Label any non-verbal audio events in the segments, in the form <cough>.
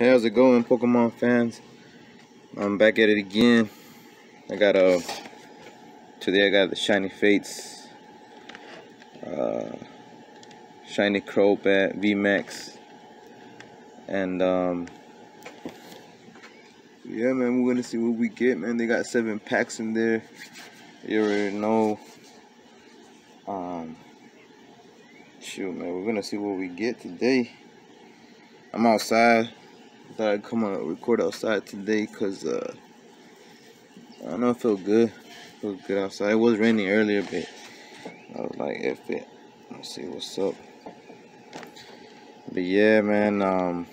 How's it going, Pokemon fans? I'm back at it again. I got a uh, today. I got the Shiny Fates, uh, Shiny Crobat VMAX, and um, yeah, man, we're gonna see what we get, man. They got seven packs in there. You already know. Um, shoot, man, we're gonna see what we get today. I'm outside thought I'd come and record outside today because uh, I don't know, it felt good. It felt good outside. It was raining earlier, but I was like, F it. Let's see what's up. But yeah, man, um,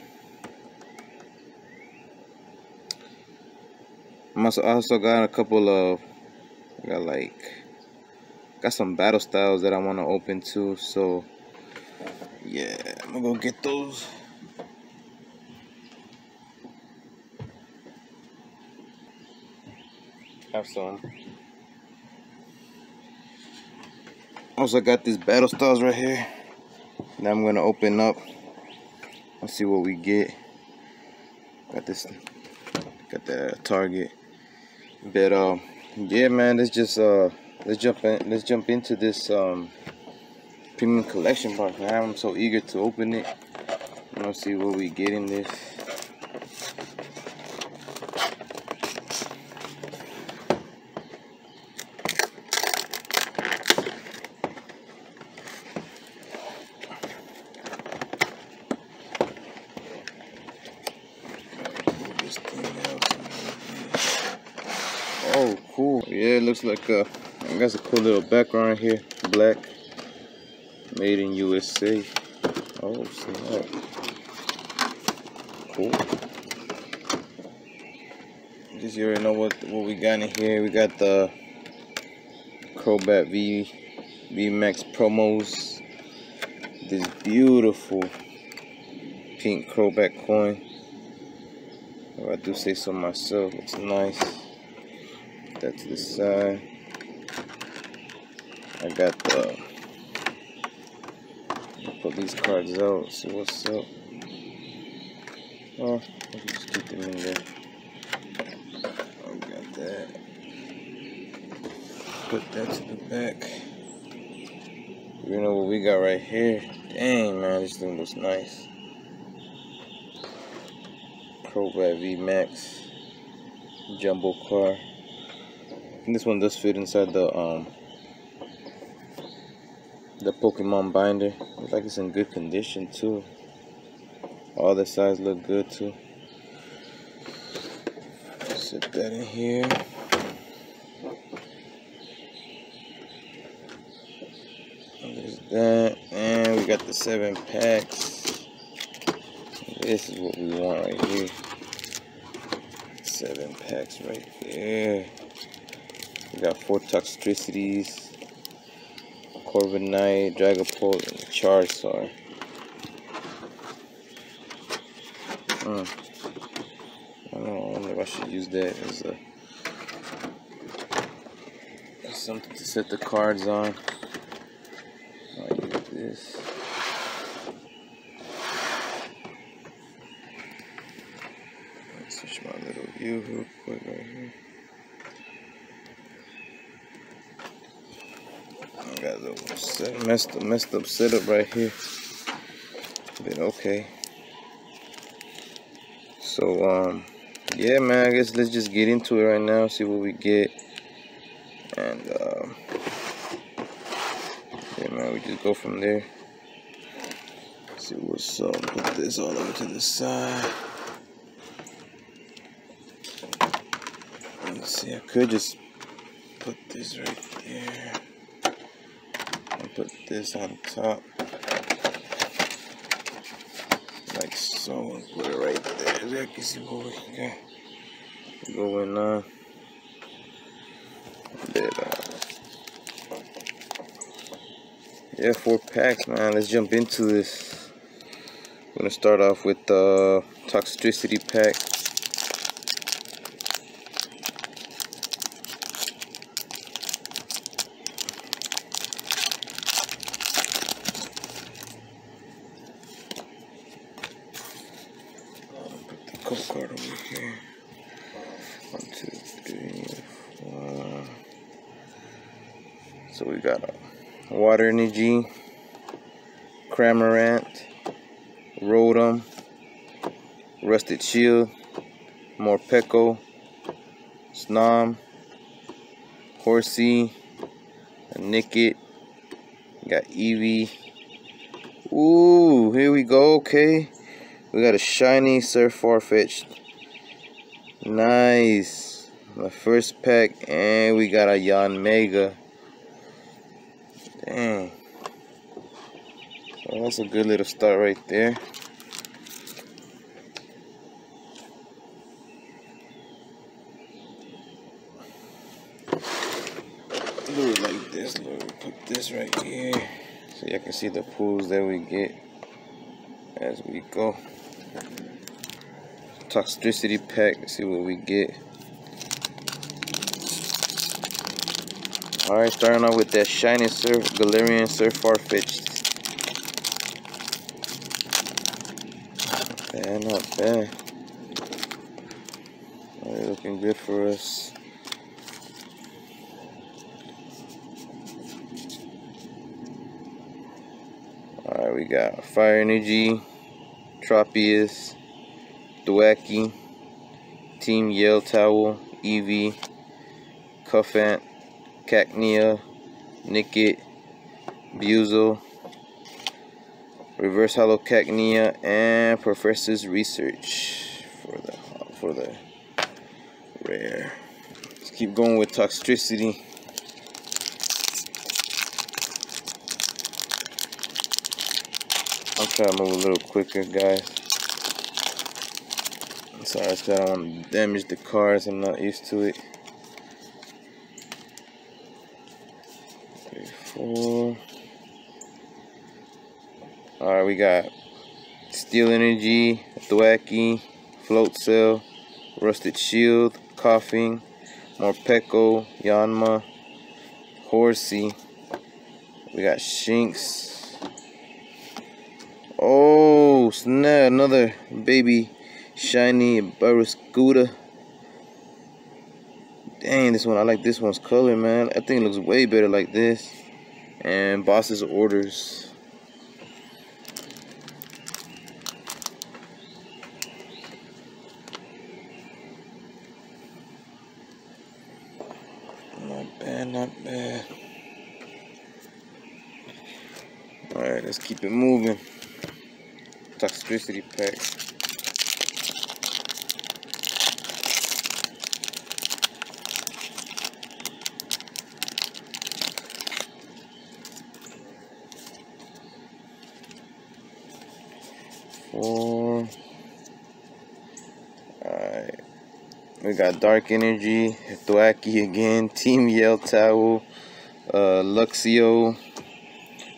I also got a couple of, I got like, got some battle styles that I want to open too. So, yeah, I'm gonna go get those. Have. Also got these battle stars right here. Now I'm gonna open up. Let's see what we get. Got this got the target. But um yeah man, let's just uh let's jump in let's jump into this um premium collection box man. I'm so eager to open it. Let's see what we get in this. Oh, cool. Yeah, it looks like a, got a cool little background here. Black. Made in USA. Oh, snap. Cool. Guess you already know what what we got in here. We got the Crobat V V Max promos. This beautiful pink Crobat coin. If I do say so myself, it's nice that to the side. I got the put these cards out, see what's up. Oh, I can just keep them in there. Oh, I got that. Put that to the back. You know what we got right here? Dang man, this thing looks nice. Crobat V Max jumbo car think this one does fit inside the um the Pokemon binder. Looks like it's in good condition too. All the sides look good too. Set that in here. there's that. And we got the seven packs. This is what we want right here. Seven packs right there. Got four Toxtricities, Corviknight, Dragapult, and Charizard. Hmm. I don't know, I wonder if I should use that as a as something to set the cards on. I use this. Let's switch my little view real quick right here. got a little set, messed up, messed up setup right here. But okay. So um, yeah, man. I guess let's just get into it right now. See what we get, and um, yeah, man. We just go from there. See what's up. Put this all over to the side. Let's see. I could just put this right there put this on top like so and put it right there. There you see what we got going on. But, uh, yeah, four packs, man. Let's jump into this. I'm gonna start off with the uh, Toxtricity pack. code card over here. One, two, three, four. So we got a Water Energy, Cramorant, Rotom, Rusted Shield, Morpeko, Snom, Horsea, Nickit, got Eevee. Ooh, here we go, okay. We got a shiny Sir Farfetch'd. Nice. My first pack, and we got a Yanmega. Dang. Well, that's a good little start right there. It like this, Lord. Put this right here. So you can see the pools that we get as we go. Toxicity pack, see what we get. Alright, starting off with that shiny surf Galarian Surf Farfetch'd. Not bad, not bad. Looking good for us. Alright, we got Fire Energy, Tropius, Thwackey, Team Yell Towel, Eevee, Cufant, Cacnea, Nickit, Buizel, Reverse Holo Cacnea, and Professor's Research for the for the rare. Let's keep going with toxicity. I'm trying to move a little quicker, guys. Sorry, I don't want to damage the cars. I'm not used to it. Three, four. Alright, we got Steel Energy, Thwackey, Float Cell, Rusted Shield, Koffing, Morpeko, Yanma, Horsea. We got Shinx, Oh, snap, another baby shiny Barraskewda. Dang, this one, I like this one's color, man. I think it looks way better like this. And Boss's Orders. Not bad, not bad. Alright, let's keep it moving Toxicity pack. We got Dark Energy, Thwackey again, <laughs> Team Yell Towel, uh, Luxio,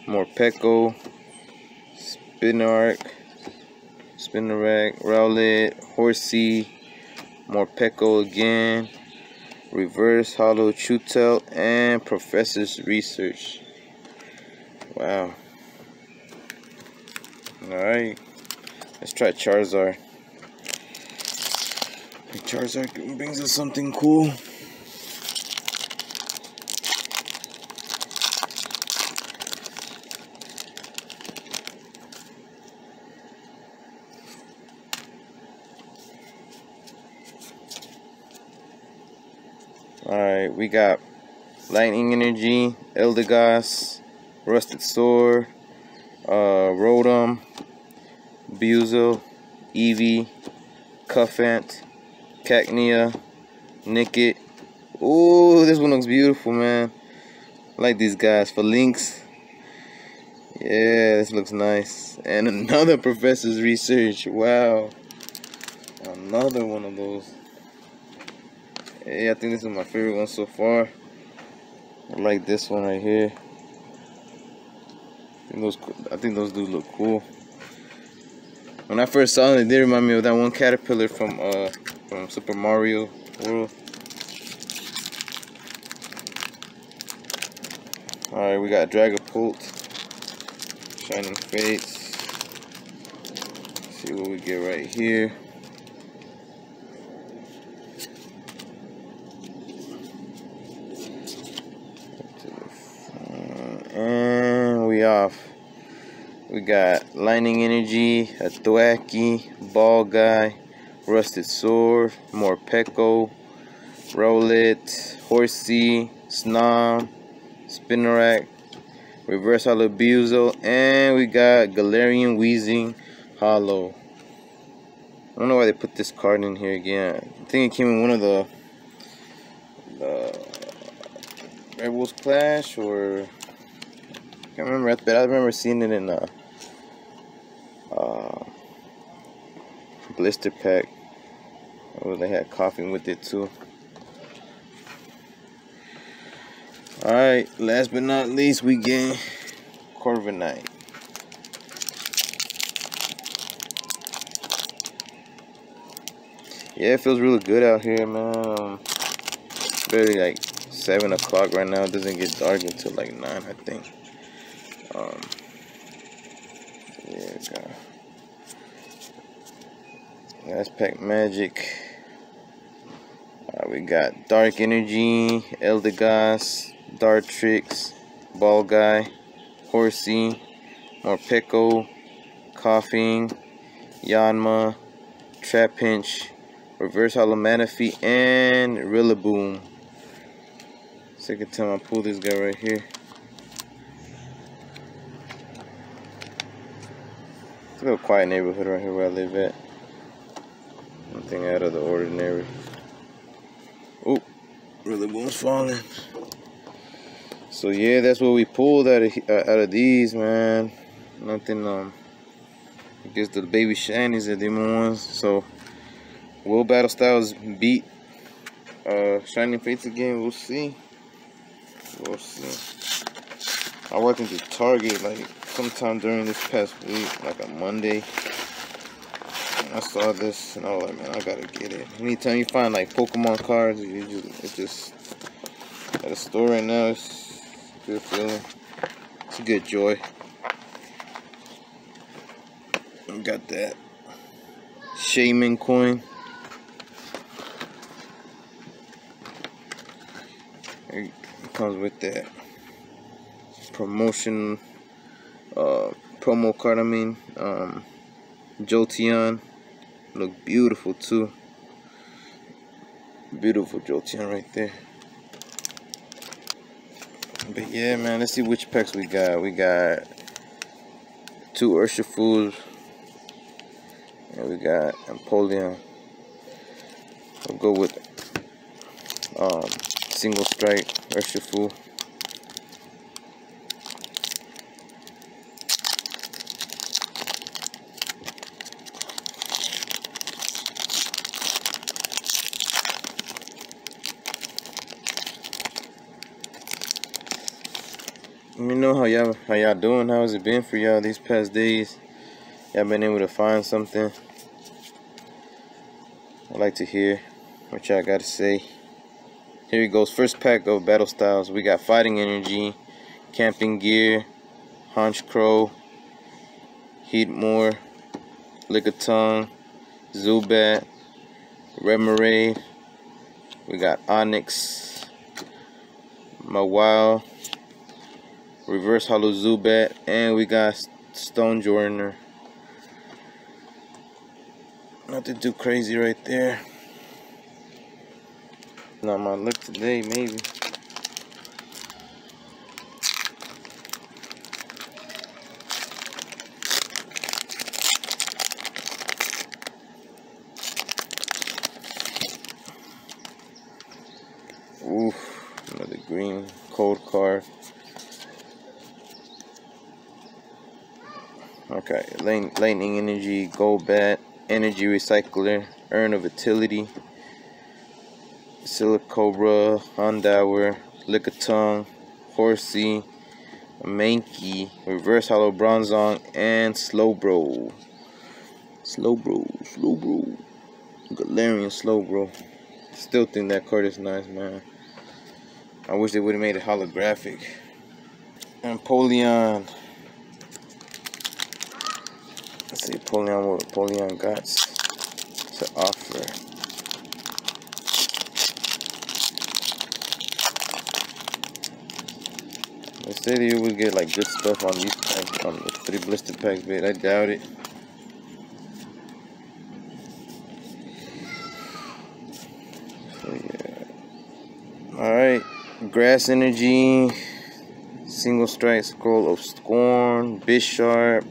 Morpeko, Spinark, Spinarak, Rowlet, Horsea, Morpeko again, Reverse Holo Chewtle, and Professor's Research. Wow. Alright. Let's try Charizard. Charizard brings us something cool. Alright, we got Lightning Energy, Eldegoss, Rusted Sword, uh, Rotom, Buizel, Eevee, Cufant, Cacnea, Nickit. Oh, this one looks beautiful, man. I like these guys. For links. Yeah, this looks nice. And <laughs> another Professor's Research. Wow. Another one of those. Hey, I think this is my favorite one so far. I like this one right here. I think those, I think those do look cool. When I first saw them, they remind me of that one caterpillar from uh from Super Mario World. Alright, we got Dragapult, Shining Fates. Let's see what we get right here. And we off. We got Lightning Energy, a Thwackey, Ball Guy, Rusted Sword, Morpeko, Rowlet, Horsea, Snom, Spinarak, Reverse Buizel, and we got Galarian Weezing Holo. I don't know why they put this card in here again. I think it came in one of the, the Rebels Clash or I can't remember. But I remember seeing it in a uh, blister pack. Oh, they had Koffing with it too. Alright, last but not least, we get Corviknight. Yeah, it feels really good out here, man. Um, barely like 7 o'clock right now. It doesn't get dark until like 9, I think. Um, yeah, got last pack magic. Uh, we got Dark Energy, Eldegoss, Dartrix, Ball Guy, Horsea, Morpeko, Koffing, Yanma, Trapinch, Reverse Holo Manaphy, and Rillaboom. Second time I pull this guy right here. It's a little quiet neighborhood right here where I live at. Nothing out of the ordinary. Oh, really Rillaboom's falling. So yeah, that's what we pulled out of uh, out of these, man. Nothing. Um, I guess the baby shinies are the ones. So will Battle Styles beat uh, Shining Fates again? We'll see. We'll see. I walked into Target like sometime during this past week, like a Monday. I saw this and I was like, man, I gotta get it. Anytime you find like Pokemon cards, you just, it's just at a store right now. It's good feeling. It's a good joy. We got that Shaman coin. It comes with that promotion uh, promo card. I mean, um, Jolteon look beautiful too. Beautiful Jolteon right there. But yeah, man, let's see which packs we got. We got two Urshifus. And we got Empoleon. We'll go with um, single strike Urshifu. Y'all how y'all doing. How has it been for y'all these past days? Y'all been able to find something? I'd like to hear what y'all got to say. Here he goes. First pack of battle styles. We got fighting energy, camping gear, Honchkrow, Heatmor, Lickitung, Zubat, Remoraid. We got Onix, Mawile, Reverse Holo Zubat, and we got Stonjourner. Nothing too crazy right there. Not my look today, maybe. Oof, another green cold card. Okay, lightning energy, Golbat, energy recycler, Urn of Vitality, Silicobra, Houndour, Lickitung, Horsea, Mankey, Reverse Holo Bronzong, and Slowbro. Slowbro, Slowbro. Galarian Slowbro. Still think that card is nice, man. I wish they would have made it holographic. Empoleon. Let's see Empoleon what Empoleon got to offer. They say you would get like good stuff on these packs, on the three blister packs, but I doubt it. So yeah. Alright. Grass Energy. Single Strike Scroll of Scorn. Bisharp.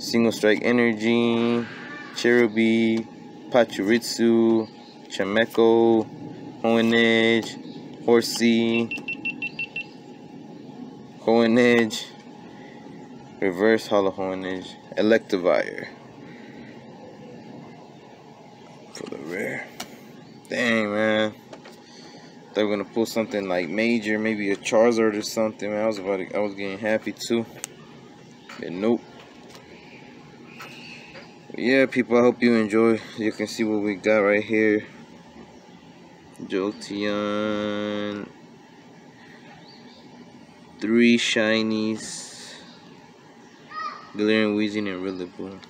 Single Strike Energy. Cherubi. Pachirisu. Chameko. Honedge. Horsea. Honedge. Reverse Holo Honedge. Electivire. For the rare. Dang, man. We were gonna pull something like major, maybe a Charizard or something. Man, I was about to, I was getting happy too. But nope. Yeah, people, I hope you enjoy. You can see what we got right here. Jolteon. Three shinies. Galarian Weezing and Rillaboom.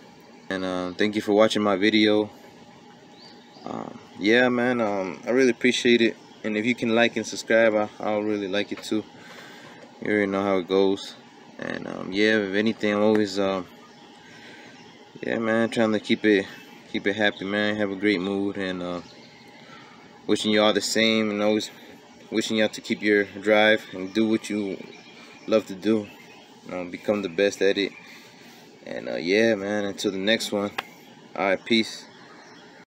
And um, thank you for watching my video. Um, yeah, man, um, I really appreciate it. And if you can like and subscribe, I, I'll really like it too. You already know how it goes. And um, yeah, if anything, I'm always, um, yeah, man, trying to keep it, keep it happy, man. Have a great mood, and uh, wishing you all the same, and always wishing you all to keep your drive and do what you love to do. Um, become the best at it. And uh, yeah, man, until the next one. All right, peace.